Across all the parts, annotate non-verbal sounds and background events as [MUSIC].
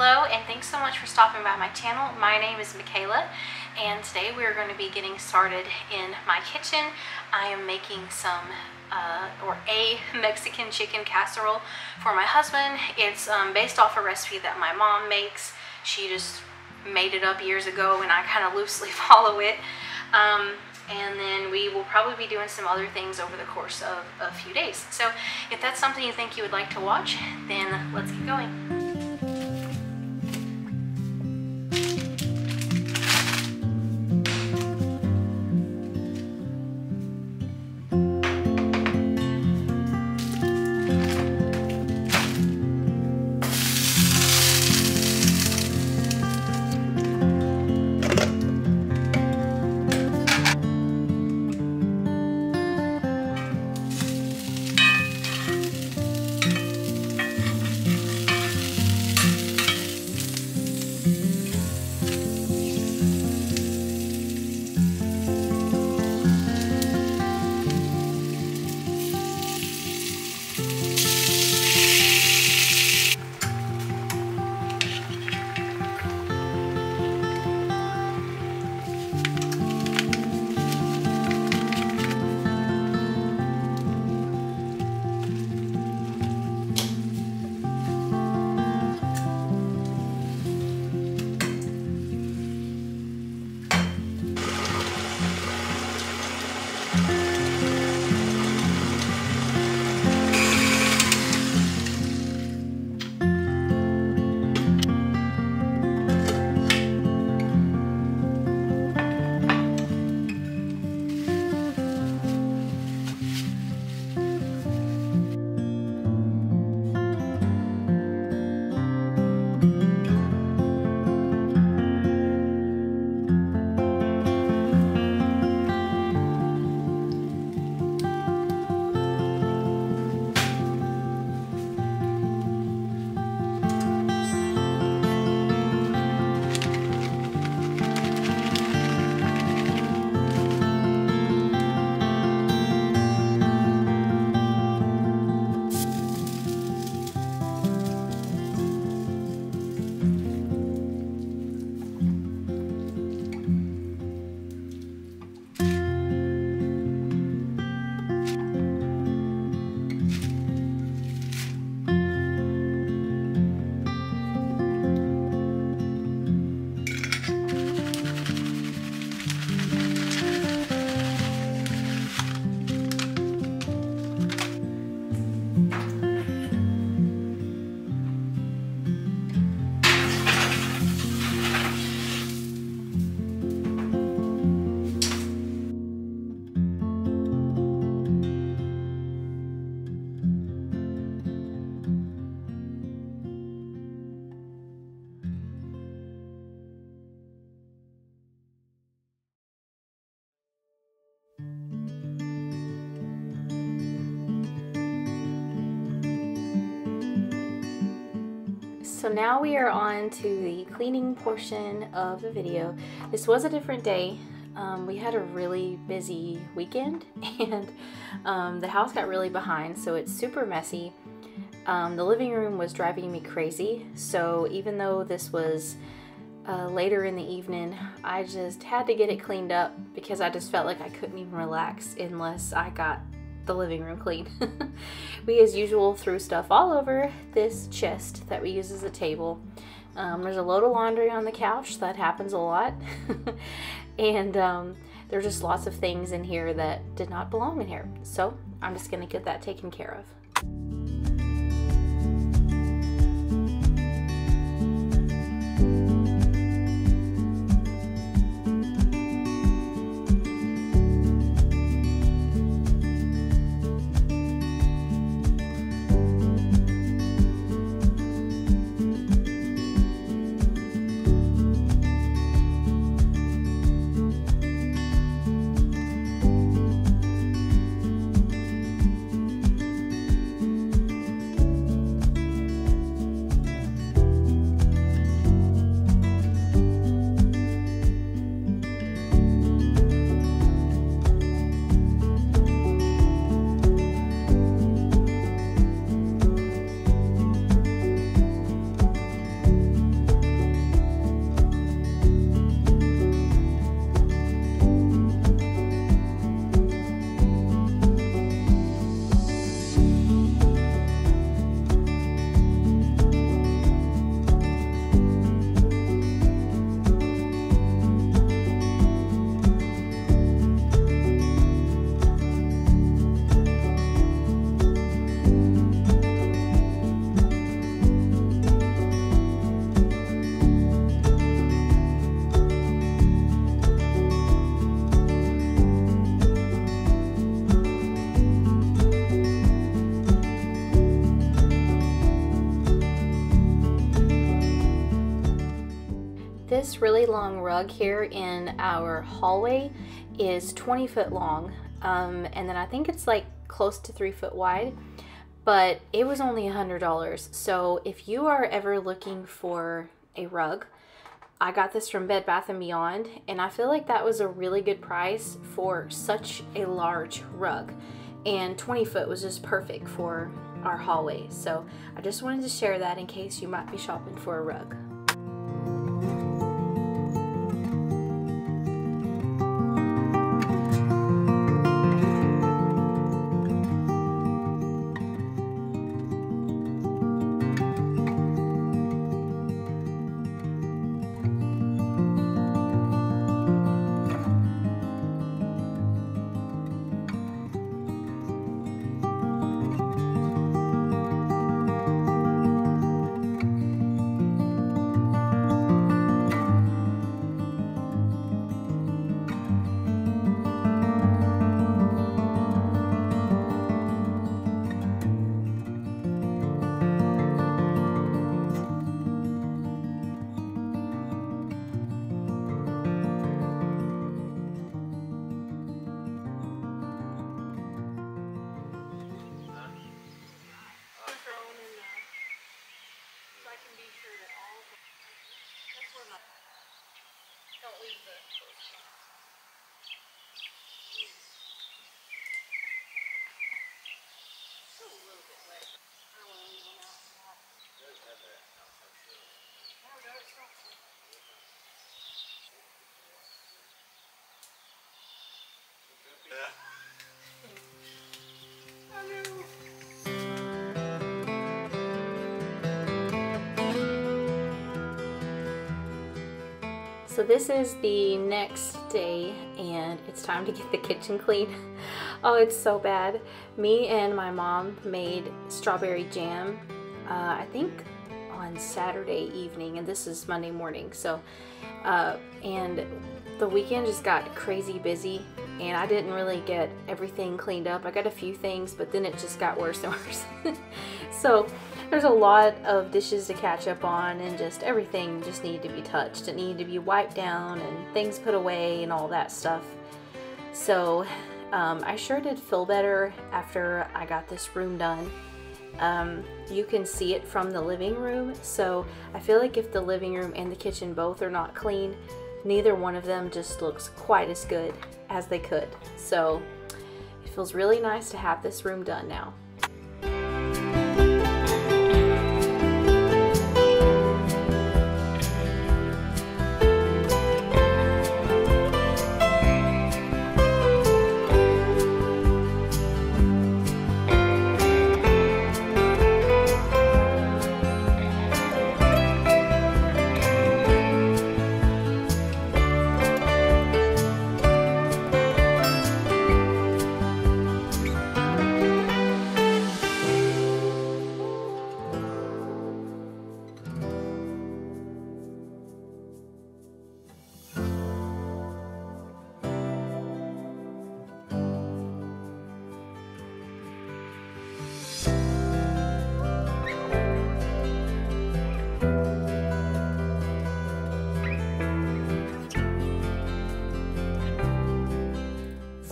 Hello and thanks so much for stopping by my channel. My name is Mikaila and today we are going to be getting started in my kitchen. I am making some uh, or a Mexican chicken casserole for my husband. It's um, based off a recipe that my mom makes. She just made it up years ago and I kind of loosely [LAUGHS] follow it. Um, and then we will probably be doing some other things over the course of a few days. So if that's something you think you would like to watch, then let's get going. So now we are on to the cleaning portion of the video. This was a different day. Um, we had a really busy weekend [LAUGHS] and um, the house got really behind so it's super messy. Um, the living room was driving me crazy so even though this was uh, later in the evening I just had to get it cleaned up because I just felt like I couldn't even relax unless I got the living room clean. [LAUGHS] we, as usual, threw stuff all over this chest that we use as a table. Um, there's a load of laundry on the couch. That happens a lot. [LAUGHS] and um, there's just lots of things in here that did not belong in here. So I'm just going to get that taken care of. This really long rug here in our hallway is 20 foot long, um, and then I think it's like close to three foot wide, but it was only a $100. So if you are ever looking for a rug, I got this from Bed Bath & Beyond, and I feel like that was a really good price for such a large rug. And 20 foot was just perfect for our hallway. So I just wanted to share that in case you might be shopping for a rug. Don't leave the So this is the next day and it's time to [LAUGHS] get the kitchen clean. oh, it's so bad. Me and my mom made strawberry jam, uh, I think on Saturday evening and this is Monday morning. So, uh, and the weekend just got crazy busy and I didn't really get everything cleaned up. I got a few things, but then it just got worse and [LAUGHS] worse. so there's a lot of dishes to catch up on and just everything just needed to be touched. It needed to be wiped down and things put away and all that stuff. So um, I sure did feel better after I got this room done. Um, you can see it from the living room, so I feel like if the living room and the kitchen both are not clean, neither one of them just looks quite as good as they could. So it feels really nice to have this room done now.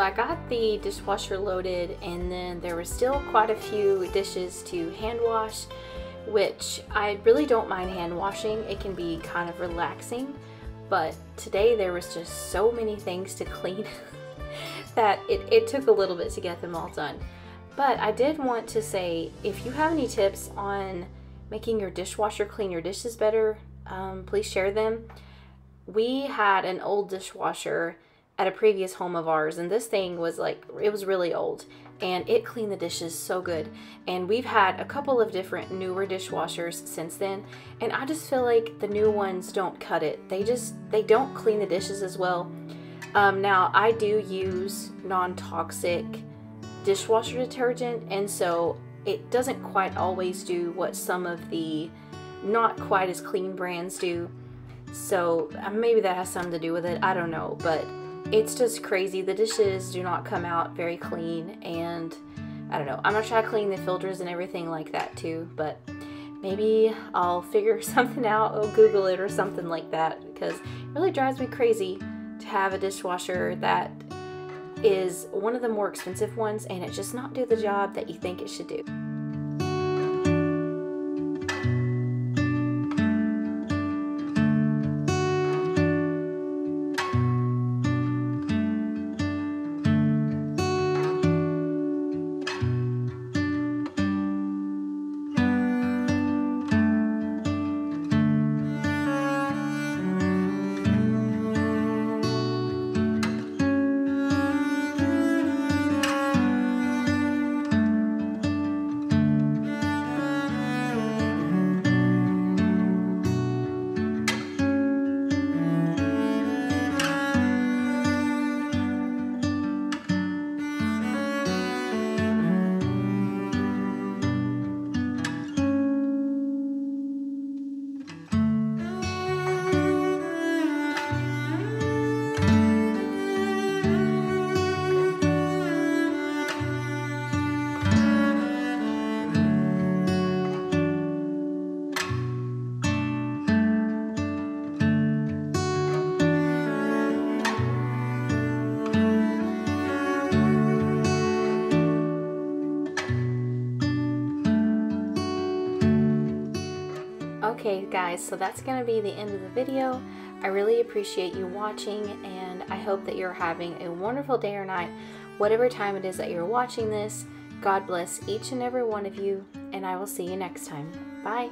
I got the dishwasher loaded and then there were still quite a few dishes to hand wash, which I really don't mind hand washing. It can be kind of relaxing, but today there was just so many things to clean [LAUGHS] that it, it took a little bit to get them all done. But I did want to say, if you have any tips on making your dishwasher clean your dishes better, um, please share them. We had an old dishwasher at a previous home of ours and this thing was like it was really old and it cleaned the dishes so good and we've had a couple of different newer dishwashers since then and I just feel like the new ones don't cut it. They just they don't clean the dishes as well. Um, now I do use non-toxic dishwasher detergent and so it doesn't quite always do what some of the not quite as clean brands do. So uh, maybe that has something to do with it. I don't know but it's just crazy. The dishes do not come out very clean and I don't know. I'm gonna try to clean the filters and everything like that too. But maybe I'll [LAUGHS] figure something out, I'll Google it or something like that because it really drives me crazy to have a dishwasher that is one of the more expensive ones and it just not do the job that you think it should do. Okay guys, so that's going to be the end of the video. I really appreciate you watching and I hope that you're having a wonderful day or night, whatever time it is that you're watching this. God bless each and every one of you and I will see you next time. Bye!